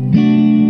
Música